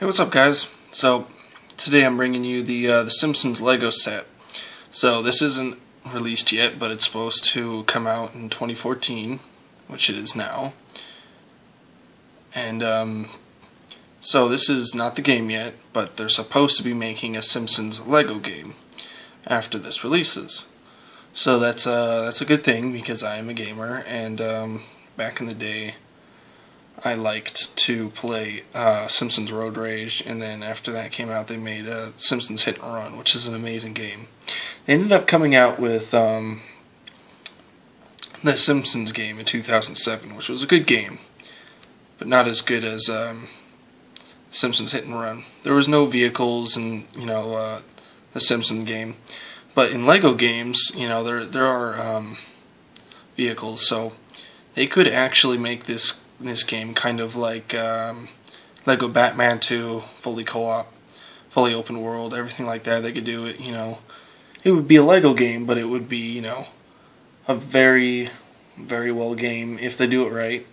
Hey, what's up, guys? So today I'm bringing you the uh, the Simpsons Lego set. So this isn't released yet, but it's supposed to come out in 2014, which it is now. And um, so this is not the game yet, but they're supposed to be making a Simpsons Lego game after this releases. So that's uh, that's a good thing because I am a gamer, and um, back in the day. I liked to play uh, Simpsons Road Rage, and then after that came out, they made uh, Simpsons Hit and Run, which is an amazing game. They ended up coming out with um, the Simpsons game in 2007, which was a good game, but not as good as um, Simpsons Hit and Run. There was no vehicles and you know uh, the Simpsons game, but in Lego games, you know there there are um, vehicles, so they could actually make this this game, kind of like um, Lego Batman 2, fully co-op, fully open world, everything like that. They could do it, you know. It would be a Lego game, but it would be, you know, a very, very well game if they do it right.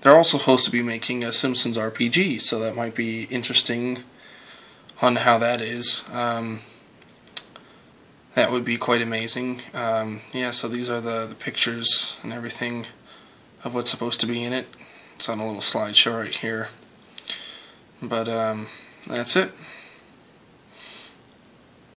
They're also supposed to be making a Simpsons RPG, so that might be interesting on how that is. Um, that would be quite amazing. Um, yeah, so these are the, the pictures and everything of what's supposed to be in it. It's on a little slideshow right here. But um, that's it.